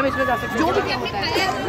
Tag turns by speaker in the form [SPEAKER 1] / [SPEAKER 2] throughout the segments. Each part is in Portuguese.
[SPEAKER 1] De onde que é acontece?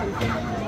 [SPEAKER 1] Thank you.